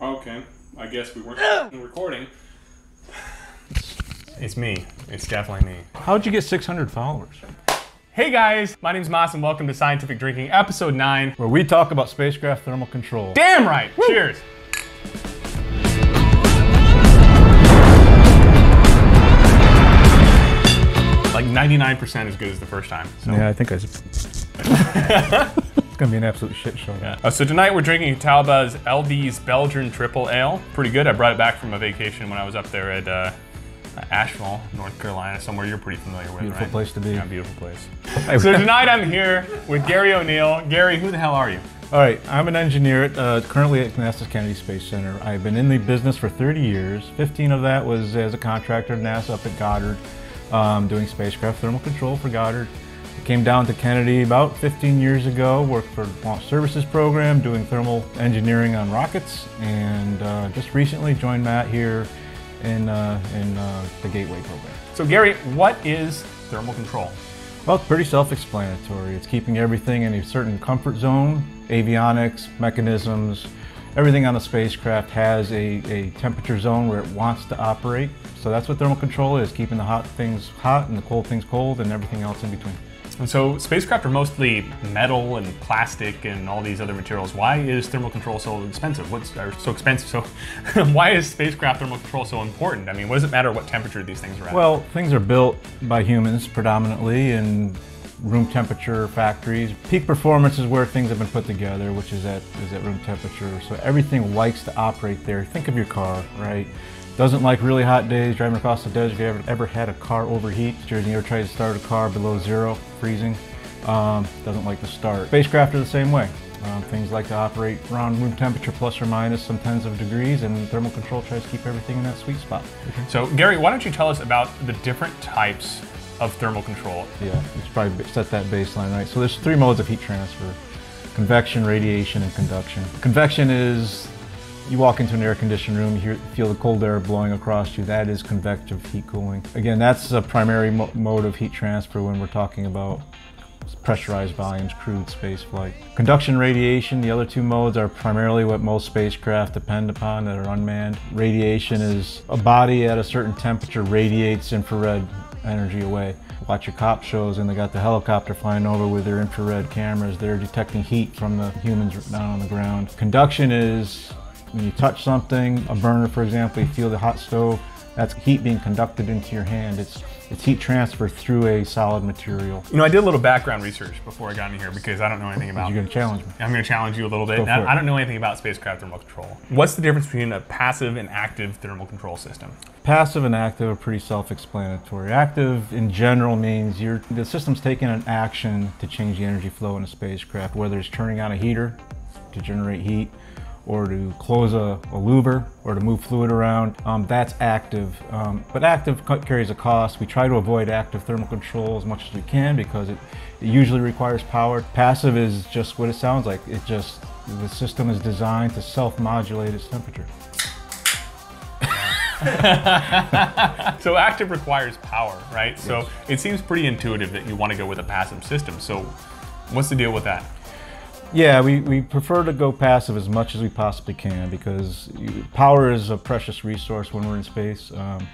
Okay, I guess we weren't recording. It's me. It's definitely me. How'd you get 600 followers? Hey guys, my name's Mas and welcome to Scientific Drinking, episode 9. Where we talk about spacecraft thermal control. Damn right! Cheers! Like 99% as good as the first time. So. Yeah, I think I. it's gonna be an absolute shit show. Yeah. Uh, so tonight we're drinking Talba's LD's Belgian Triple Ale. Pretty good. I brought it back from a vacation when I was up there at uh, Asheville, North Carolina, somewhere you're pretty familiar with, Beautiful right? place to be. Yeah, beautiful place. so tonight I'm here with Gary O'Neil. Gary, who the hell are you? All right, I'm an engineer at, uh, currently at NASA's Kennedy Space Center. I've been in the business for 30 years. 15 of that was as a contractor at NASA up at Goddard, um, doing spacecraft thermal control for Goddard. Came down to Kennedy about 15 years ago, worked for the Launch Services Program, doing thermal engineering on rockets, and uh, just recently joined Matt here in, uh, in uh, the Gateway program. So Gary, what is thermal control? Well, it's pretty self-explanatory. It's keeping everything in a certain comfort zone, avionics, mechanisms, everything on a spacecraft has a, a temperature zone where it wants to operate. So that's what thermal control is, keeping the hot things hot and the cold things cold and everything else in between. And so spacecraft are mostly metal and plastic and all these other materials. Why is thermal control so expensive? What's so expensive? So why is spacecraft thermal control so important? I mean, what does it matter what temperature these things are at? Well, things are built by humans predominantly in room temperature factories. Peak performance is where things have been put together, which is at is at room temperature. So everything likes to operate there. Think of your car, right? Doesn't like really hot days, driving across the desert. If you ever, ever had a car overheat? Have you ever tried to start a car below zero, freezing? Um, doesn't like to start. Spacecraft are the same way. Um, things like to operate around room temperature plus or minus some tens of degrees, and thermal control tries to keep everything in that sweet spot. So Gary, why don't you tell us about the different types of thermal control? Yeah, let's probably set that baseline, right? So there's three modes of heat transfer. Convection, radiation, and conduction. Convection is you walk into an air conditioned room, you hear, feel the cold air blowing across you. That is convective heat cooling. Again, that's a primary mo mode of heat transfer when we're talking about pressurized volumes, crewed space flight. Conduction radiation, the other two modes are primarily what most spacecraft depend upon that are unmanned. Radiation is a body at a certain temperature radiates infrared energy away. Watch your cop shows and they got the helicopter flying over with their infrared cameras. They're detecting heat from the humans down on the ground. Conduction is when you touch something, a burner for example, you feel the hot stove, that's heat being conducted into your hand. It's, it's heat transfer through a solid material. You know, I did a little background research before I got in here because I don't know anything about You're gonna challenge me. I'm going to challenge you a little bit. I. I don't know anything about spacecraft thermal control. What's the difference between a passive and active thermal control system? Passive and active are pretty self-explanatory. Active in general means you're, the system's taking an action to change the energy flow in a spacecraft, whether it's turning on a heater to generate heat, or to close a, a louver or to move fluid around, um, that's active. Um, but active carries a cost. We try to avoid active thermal control as much as we can because it, it usually requires power. Passive is just what it sounds like. It just, the system is designed to self-modulate its temperature. So active requires power, right? So it seems pretty intuitive that you want to go with a passive system. So what's the deal with that? Yeah, we, we prefer to go passive as much as we possibly can because power is a precious resource when we're in space. Um,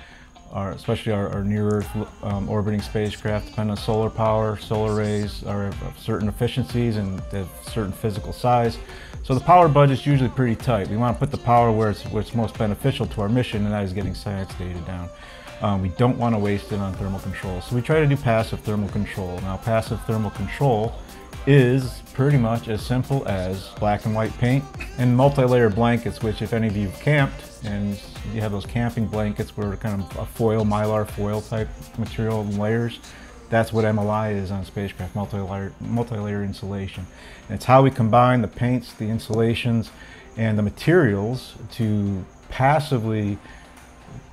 our, especially our, our near Earth um, orbiting spacecraft depend on solar power. Solar arrays are of certain efficiencies and have certain physical size. So the power budget's usually pretty tight. We want to put the power where it's, where it's most beneficial to our mission, and that is getting science data down. Um, we don't want to waste it on thermal control. So we try to do passive thermal control. Now, passive thermal control is pretty much as simple as black and white paint and multi-layer blankets, which if any of you have camped and you have those camping blankets where kind of a foil, mylar foil type material and layers, that's what MLI is on spacecraft, multi-layer, multi-layer insulation. And it's how we combine the paints, the insulations, and the materials to passively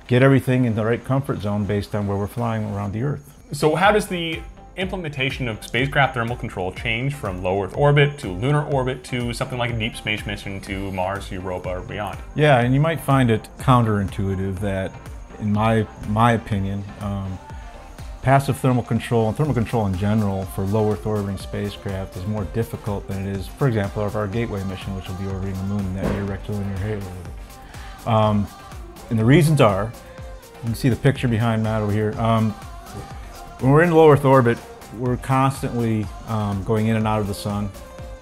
get everything in the right comfort zone based on where we're flying around the Earth. So how does the implementation of spacecraft thermal control change from low Earth orbit to lunar orbit to something like a deep space mission to Mars, Europa, or beyond? Yeah, and you might find it counterintuitive that, in my my opinion, um, passive thermal control and thermal control in general for low Earth orbiting spacecraft is more difficult than it is, for example, of our Gateway mission, which will be orbiting the Moon in that near rectilinear halo. Um, and the reasons are, you can see the picture behind Matt over here. Um, when we're in low Earth orbit, we're constantly um, going in and out of the sun.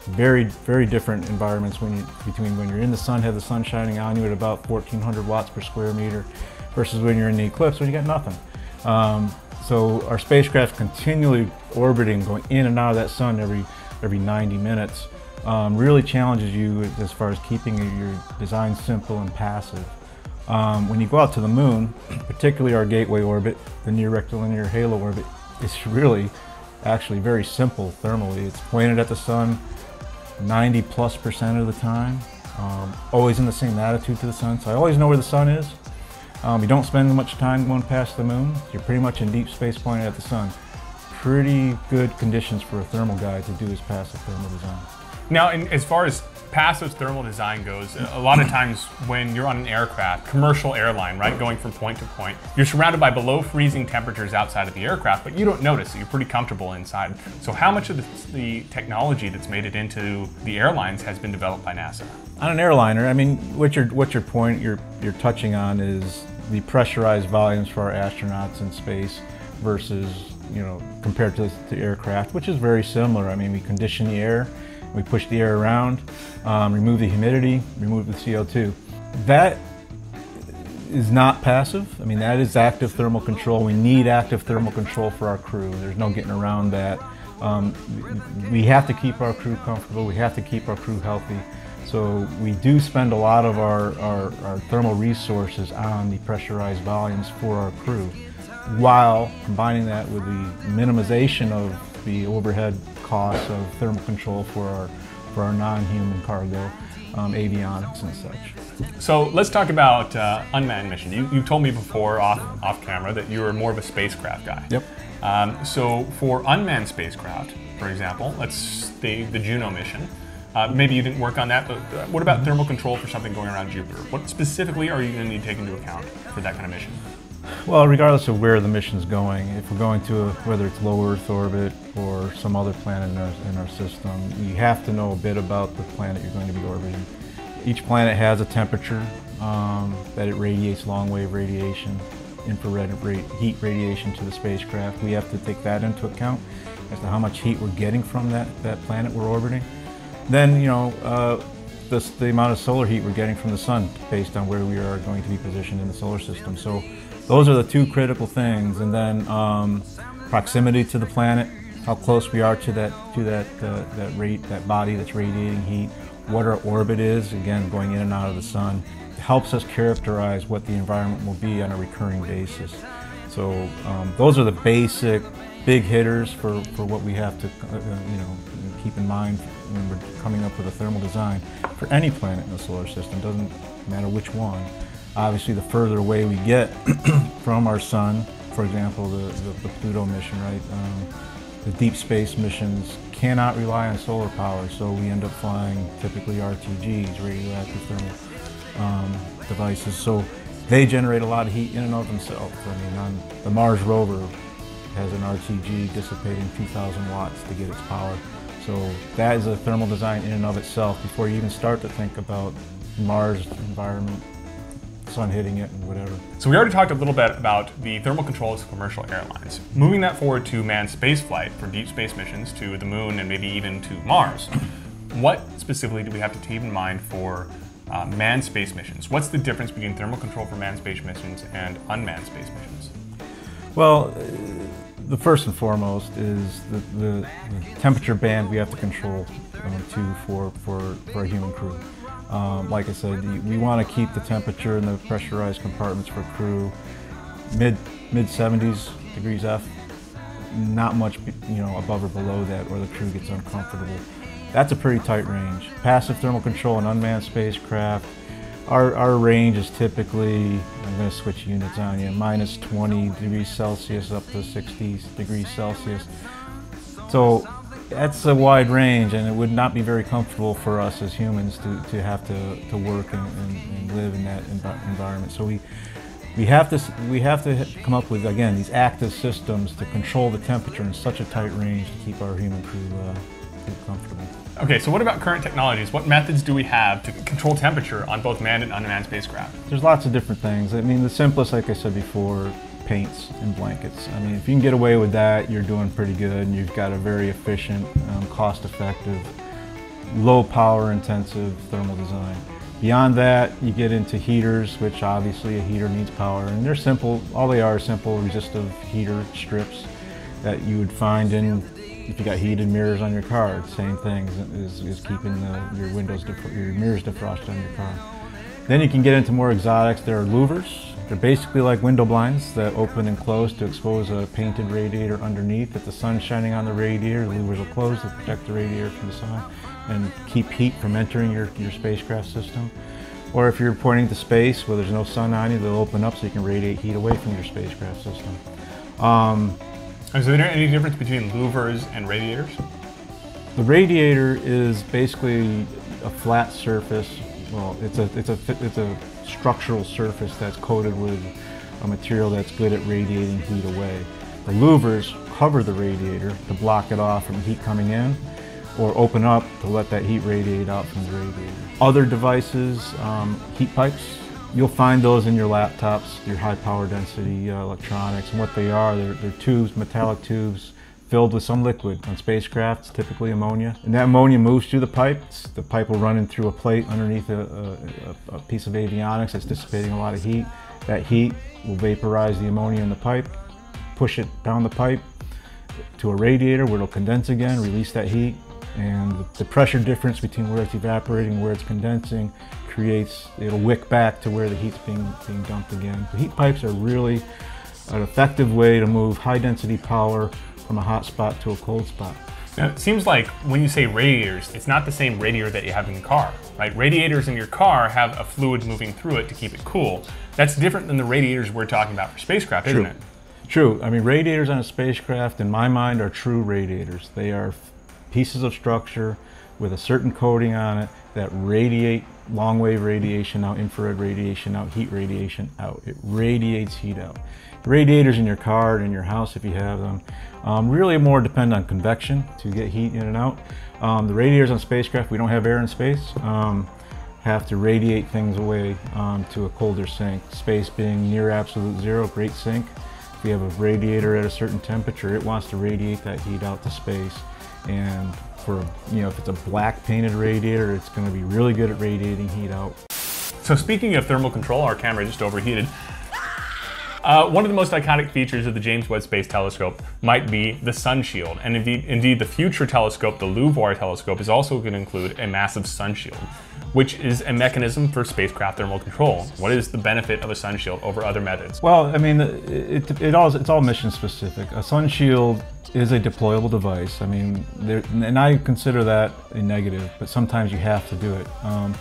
Very, very different environments when you, between when you're in the sun, have the sun shining on you at about 1400 watts per square meter, versus when you're in the eclipse when you got nothing. Um, so our spacecraft continually orbiting, going in and out of that sun every every 90 minutes, um, really challenges you as far as keeping your design simple and passive. Um, when you go out to the moon, particularly our gateway orbit, the near rectilinear halo orbit, it's really actually very simple thermally. It's pointed at the sun 90 plus percent of the time, um, always in the same attitude to the sun. So I always know where the sun is. Um, you don't spend much time going past the moon. You're pretty much in deep space pointed at the sun. Pretty good conditions for a thermal guy to do his passive thermal design. Now, as far as passive thermal design goes, a lot of times when you're on an aircraft, commercial airline, right, going from point to point, you're surrounded by below freezing temperatures outside of the aircraft, but you don't notice it. You're pretty comfortable inside. So, how much of the, the technology that's made it into the airlines has been developed by NASA? On an airliner, I mean, what your what your point you're you're touching on is the pressurized volumes for our astronauts in space versus you know compared to the aircraft, which is very similar. I mean, we condition the air we push the air around, um, remove the humidity, remove the CO2. That is not passive. I mean, that is active thermal control. We need active thermal control for our crew. There's no getting around that. Um, we have to keep our crew comfortable. We have to keep our crew healthy. So we do spend a lot of our, our, our thermal resources on the pressurized volumes for our crew, while combining that with the minimization of the overhead costs of thermal control for our, for our non-human cargo, um, avionics and such. So let's talk about uh, unmanned mission. You, you told me before off, off camera that you were more of a spacecraft guy. Yep. Um, so for unmanned spacecraft, for example, let's the, the Juno mission, uh, maybe you didn't work on that, but uh, what about thermal control for something going around Jupiter? What specifically are you going to need to take into account for that kind of mission? Well, regardless of where the mission's going, if we're going to a, whether it's low Earth orbit or some other planet in our, in our system, you have to know a bit about the planet you're going to be orbiting. Each planet has a temperature um, that it radiates long wave radiation, infrared heat radiation to the spacecraft. We have to take that into account as to how much heat we're getting from that, that planet we're orbiting. Then, you know, uh, the amount of solar heat we're getting from the sun based on where we are going to be positioned in the solar system. So those are the two critical things. And then um, proximity to the planet, how close we are to that to that uh, that rate that body that's radiating heat. What our orbit is, again, going in and out of the sun, helps us characterize what the environment will be on a recurring basis. So um, those are the basic big hitters for, for what we have to uh, uh you know keep in mind when we're coming up with a thermal design for any planet in the solar system. Doesn't matter which one. Obviously, the further away we get from our sun, for example, the, the, the Pluto mission, right? Um, the deep space missions cannot rely on solar power, so we end up flying typically RTGs, radioactive thermal um, devices. So they generate a lot of heat in and of themselves. I mean, on the Mars rover has an RTG dissipating 2,000 watts to get its power. So that is a thermal design in and of itself before you even start to think about Mars environment sun hitting it and whatever. So we already talked a little bit about the thermal controls of commercial airlines. Moving that forward to manned spaceflight for deep space missions to the moon and maybe even to Mars, what specifically do we have to keep in mind for uh, manned space missions? What's the difference between thermal control for manned space missions and unmanned space missions? Well, uh, the first and foremost is the, the, the temperature band we have to control um, to for, for, for a human crew. Um, like I said, we want to keep the temperature in the pressurized compartments for crew mid mid 70s degrees F. Not much, you know, above or below that, where the crew gets uncomfortable. That's a pretty tight range. Passive thermal control and unmanned spacecraft. Our, our range is typically, I'm going to switch units on you, minus 20 degrees Celsius up to 60 degrees Celsius. So that's a wide range, and it would not be very comfortable for us as humans to, to have to, to work and, and, and live in that env environment. So we we have to we have to come up with again these active systems to control the temperature in such a tight range to keep our human crew uh, comfortable. Okay, so what about current technologies? What methods do we have to control temperature on both manned and unmanned spacecraft? There's lots of different things. I mean, the simplest, like I said before, paints and blankets. I mean, if you can get away with that, you're doing pretty good and you've got a very efficient, um, cost-effective, low power intensive thermal design. Beyond that, you get into heaters, which obviously a heater needs power, and they're simple, all they are simple resistive heater strips that you would find in if you got heated mirrors on your car, same thing is, keeping the, your windows, your mirrors defrosted on your car. Then you can get into more exotics. There are louvers. They're basically like window blinds that open and close to expose a painted radiator underneath. If the sun's shining on the radiator, the louvers will close to protect the radiator from the sun and keep heat from entering your, your spacecraft system. Or if you're pointing to space where there's no sun on you, they'll open up so you can radiate heat away from your spacecraft system. Um, is there any difference between louvers and radiators? The radiator is basically a flat surface. Well, it's a it's a it's a structural surface that's coated with a material that's good at radiating heat away. The louvers cover the radiator to block it off from heat coming in or open up to let that heat radiate out from the radiator. Other devices, um, heat pipes, You'll find those in your laptops, your high power density uh, electronics, and what they are, they're, they're, tubes, metallic tubes, filled with some liquid. On spacecrafts, typically ammonia. And that ammonia moves through the pipes. The pipe will run in through a plate underneath a, a, a piece of avionics that's dissipating a lot of heat. That heat will vaporize the ammonia in the pipe, push it down the pipe to a radiator where it'll condense again, release that heat, and the pressure difference between where it's evaporating and where it's condensing creates, it'll wick back to where the heat's being, being dumped again. The heat pipes are really an effective way to move high density power from a hot spot to a cold spot. Now, it seems like when you say radiators, it's not the same radiator that you have in your car, right? Radiators in your car have a fluid moving through it to keep it cool. That's different than the radiators we're talking about for spacecraft, True. isn't it? True. I mean, radiators on a spacecraft, in my mind, are true radiators. They are pieces of structure with a certain coating on it that radiate long wave radiation out, infrared radiation out, heat radiation out. It radiates heat out. Radiators in your car and in your house, if you have them, um, really more depend on convection to get heat in and out. Um, the radiators on spacecraft, we don't have air in space, um, have to radiate things away um, to a colder sink. Space being near absolute zero, great sink. If we have a radiator at a certain temperature, it wants to radiate that heat out to space. And for, you know, if it's a black painted radiator, it's going to be really good at radiating heat out. So speaking of thermal control, our camera just overheated. Uh, one of the most iconic features of the James Webb Space Telescope might be the sun shield, and indeed, indeed the future telescope, the LUVOIR telescope, is also going to include a massive sun shield, which is a mechanism for spacecraft thermal control. What is the benefit of a sun shield over other methods? Well, I mean, it, it, it all, it's all mission specific. A sun shield is a deployable device. I mean, there, and I consider that a negative, but sometimes you have to do it. Um,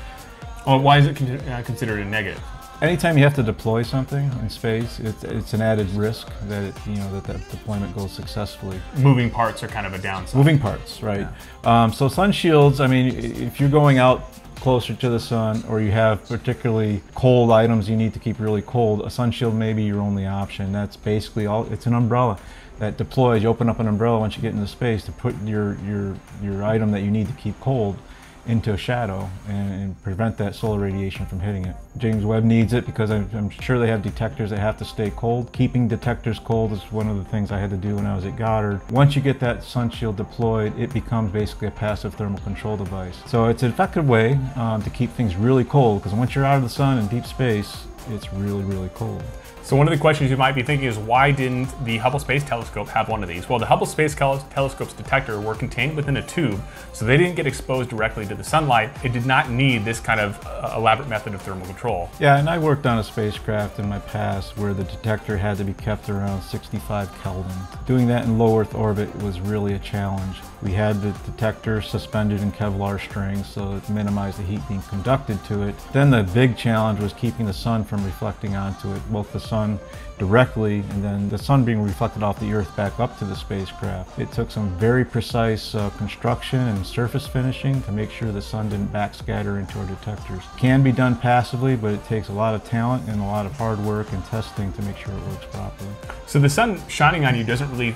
well, why is it con uh, considered a negative? Anytime you have to deploy something in space, it's, it's an added risk that it, you know that that deployment goes successfully. Moving parts are kind of a downside. Moving parts, right? Yeah. Um, so sun shields. I mean, if you're going out closer to the sun or you have particularly cold items you need to keep really cold, a sun shield may be your only option. That's basically all. It's an umbrella that deploys. You open up an umbrella once you get into space to put your your your item that you need to keep cold into a shadow and, and, prevent that solar radiation from hitting it. James Webb needs it because I'm, I'm, sure they have detectors that have to stay cold. Keeping detectors cold is one of the things I had to do when I was at Goddard. Once you get that sun shield deployed, it becomes basically a passive thermal control device. So it's an effective way um, to keep things really cold because once you're out of the sun in deep space, it's really, really cold. So one of the questions you might be thinking is why didn't the Hubble Space Telescope have one of these? Well, the Hubble Space Telescope's detector were contained within a tube, so they didn't get exposed directly to the sunlight. It did not need this kind of uh, elaborate method of thermal control. Yeah, and I worked on a spacecraft in my past where the detector had to be kept around 65 Kelvin. Doing that in low Earth orbit was really a challenge. We had the detector suspended in Kevlar strings so it minimized the heat being conducted to it. Then the big challenge was keeping the sun from reflecting onto it, both the sun directly and then the sun being reflected off the earth back up to the spacecraft. It took some very precise uh, construction and surface finishing to make sure the sun didn't backscatter into our detectors. Can be done passively, but it takes a lot of talent and a lot of hard work and testing to make sure it works properly. So the sun shining on you doesn't really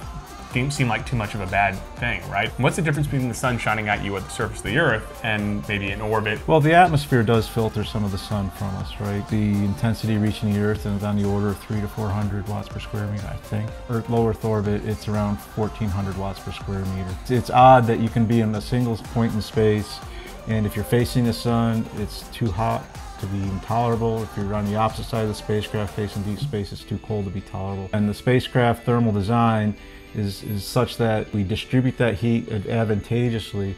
seem, seem like too much of a bad thing, right? What's the difference between the sun shining at you at the surface of the Earth and maybe in orbit? Well, the atmosphere does filter some of the sun from us, right? The intensity reaching the Earth is on the order of three to 400 watts per square meter, I think. Earth low Earth orbit, it's around 1400 watts per square meter. It's odd that you can be in a single point in space, and if you're facing the sun, it's too hot to be intolerable. If you're on the opposite side of the spacecraft facing deep space, it's too cold to be tolerable. And the spacecraft thermal design is, is such that we distribute that heat advantageously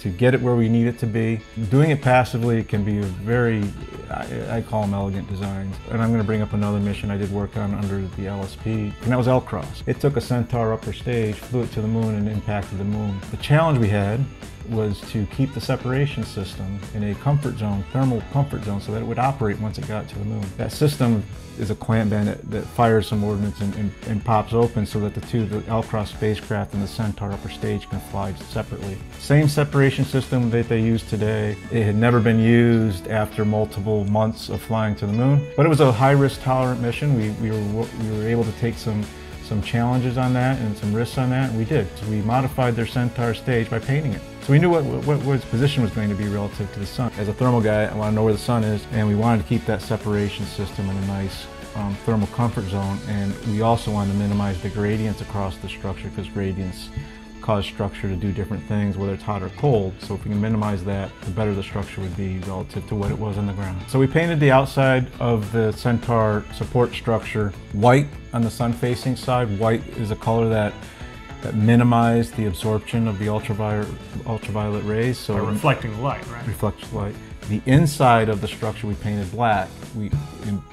to get it where we need it to be. Doing it passively can be very, I, I call them elegant designs. And I'm going to bring up another mission I did work on under the LSP, and that was LCROSS. It took a Centaur upper stage, flew it to the moon, and impacted the moon. The challenge we had was to keep the separation system in a comfort zone, thermal comfort zone, so that it would operate once it got to the moon. That system is a clamp band that, that fires some ordnance and, and, and, pops open so that the two, the LCROSS spacecraft and the Centaur upper stage can fly separately. Same separation system that they use today. It had never been used after multiple months of flying to the moon, but it was a high risk tolerant mission. We, we, were, we were able to take some some challenges on that and some risks on that, and we did. So we modified their Centaur stage by painting it. So we knew what, what, what, its position was going to be relative to the sun. As a thermal guy, I want to know where the sun is, and we wanted to keep that separation system in a nice um, thermal comfort zone, and we also wanted to minimize the gradients across the structure because gradients cause structure to do different things, whether it's hot or cold. So if we can minimize that, the better the structure would be relative to what it was on the ground. So we painted the outside of the Centaur support structure white on the sun-facing side. White is a color that that minimized the absorption of the ultraviolet ultraviolet rays. So By reflecting light, right? Reflects light. The inside of the structure we painted black. We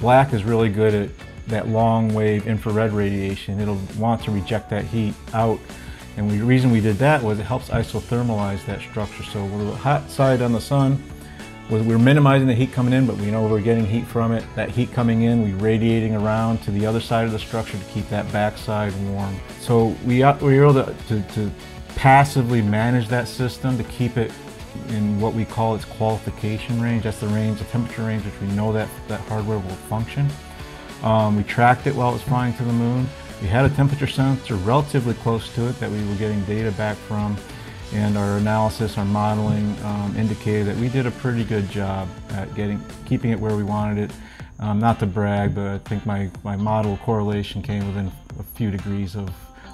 black is really good at that long wave infrared radiation. It'll want to reject that heat out and the reason we did that was it helps isothermalize that structure. So we're the hot side on the sun, we're minimizing the heat coming in, but we know we're getting heat from it. That heat coming in, we're radiating around to the other side of the structure to keep that backside warm. So we, we were able to, to, to passively manage that system to keep it in what we call its qualification range. That's the range, the temperature range, which we know that that hardware will function. Um, we tracked it while it was flying to the moon. We had a temperature sensor relatively close to it that we were getting data back from and our analysis, our modeling um, indicated that we did a pretty good job at getting, keeping it where we wanted it. Um, not to brag, but I think my, my model correlation came within a few degrees of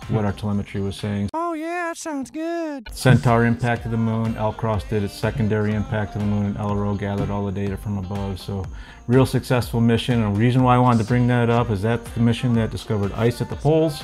what our telemetry was saying. Yeah, that sounds good. Centaur impacted the moon, LCROSS did its secondary impact to the moon, and LRO gathered all the data from above. So real successful mission. And the reason why I wanted to bring that up is that's the mission that discovered ice at the poles,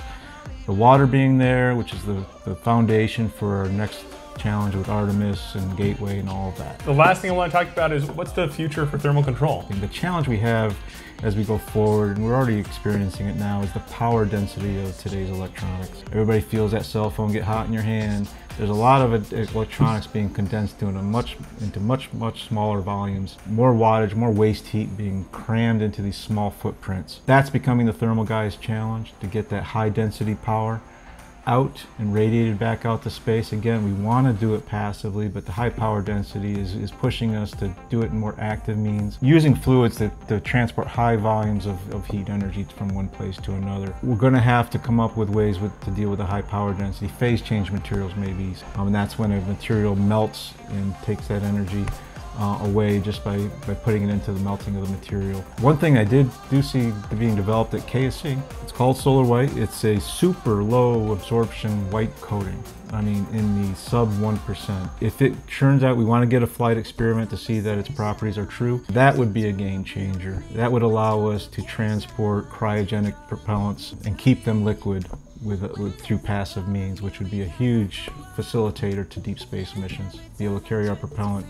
the water being there, which is the, the foundation for our next challenge with Artemis and Gateway and all of that. The last thing I want to talk about is what's the future for thermal control? And the challenge we have as we go forward, and we're already experiencing it now, is the power density of today's electronics. Everybody feels that cell phone get hot in your hand. There's a lot of electronics being condensed into much, into much, much smaller volumes. More wattage, more waste heat being crammed into these small footprints. That's becoming the thermal guy's challenge, to get that high density power out and radiated back out to space. Again, we want to do it passively, but the high power density is, is pushing us to do it in more active means, using fluids to, to transport high volumes of, of heat energy from one place to another. We're going to have to come up with ways with, to deal with the high power density. Phase change materials maybe, um, and that's when a material melts and takes that energy uh, away just by, by putting it into the melting of the material. One thing I did do see being developed at KSC, it's called Solar White. It's a super low absorption white coating. I mean, in the sub 1%. If it turns out we want to get a flight experiment to see that its properties are true, that would be a game changer. That would allow us to transport cryogenic propellants and keep them liquid with, with, through passive means, which would be a huge facilitator to deep space missions. Be able to carry our propellant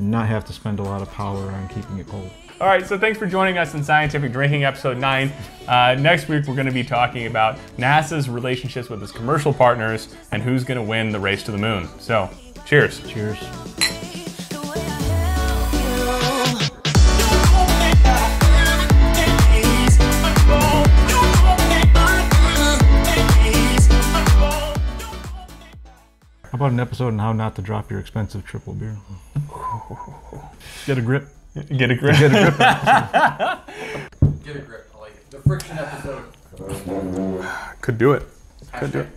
and not have to spend a lot of power on keeping it cold. All right, so thanks for joining us in Scientific Drinking episode 9. Uh, next week, we're going to be talking about NASA's relationships with its commercial partners and who's going to win the race to the moon. So, cheers. Cheers. How about an episode on how not to drop your expensive triple beer? Get a grip. Get a grip. Get a grip. Get a grip. I like it. The friction episode. Could do it. Could do it.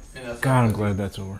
God, I'm glad that's over.